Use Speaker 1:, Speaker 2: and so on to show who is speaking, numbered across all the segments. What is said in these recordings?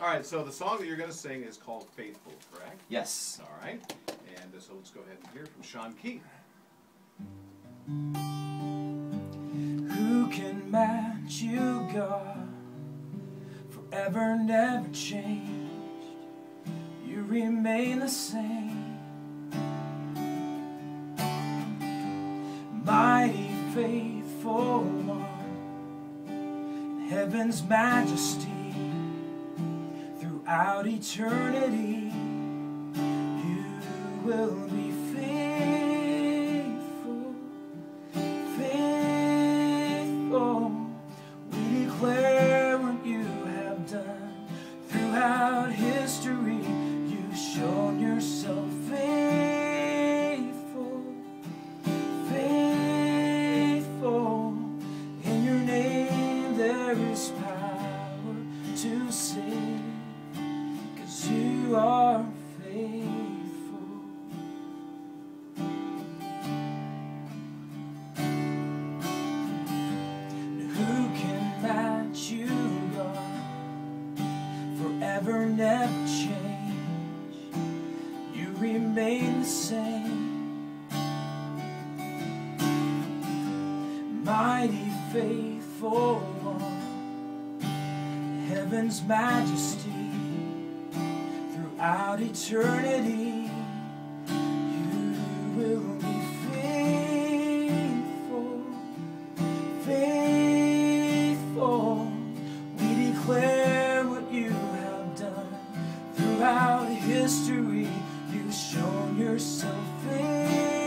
Speaker 1: All right, so the song that you're going to sing is called Faithful, correct?
Speaker 2: Yes.
Speaker 1: All right, and so let's go ahead and hear from Sean Keith.
Speaker 3: Who can match you, God? Forever never changed. You remain the same. Mighty faithful one, heaven's majesty throughout eternity. You will be faithful, faithful. We declare what you have done throughout history. You've shown yourself faithful, faithful. In your name there is power Forever never change. You remain the same. Mighty faithful one, heaven's majesty throughout eternity. You will be faithful faithful. We declare what you have done throughout history. You've shown yourself faithful,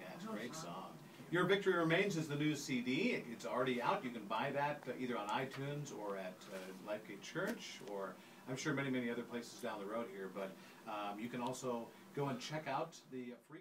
Speaker 1: Yeah, a great song. Your Victory Remains is the new CD. It's already out. You can buy that uh, either on iTunes or at uh, Lifegate Church, or I'm sure many, many other places down the road here. But um, you can also go and check out the free.